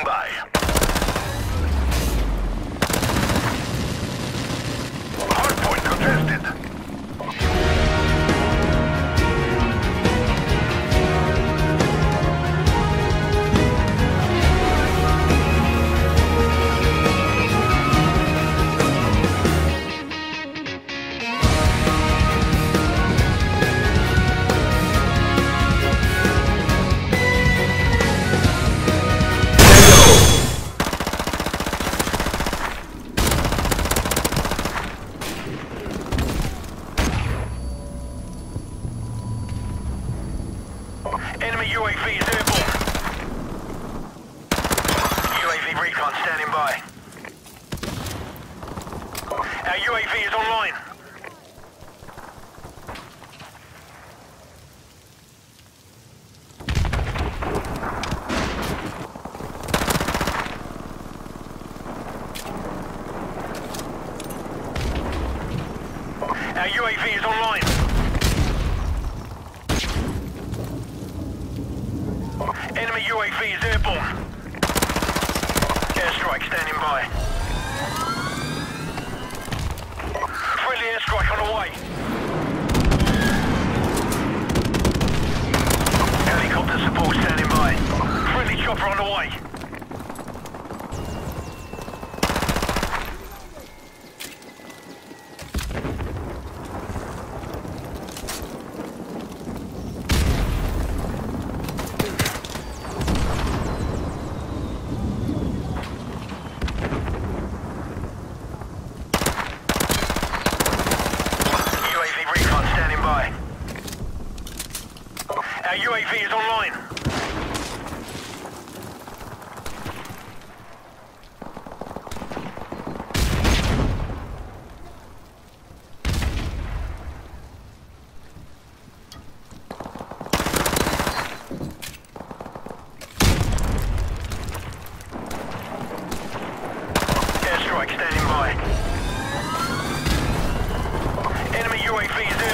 standing by. Enemy UAV is airborne. UAV recon standing by. Our UAV is online. Our UAV is online. Enemy UAV is airborne. Airstrike standing by. Our UAV is online. Airstrike standing by. Enemy UAV is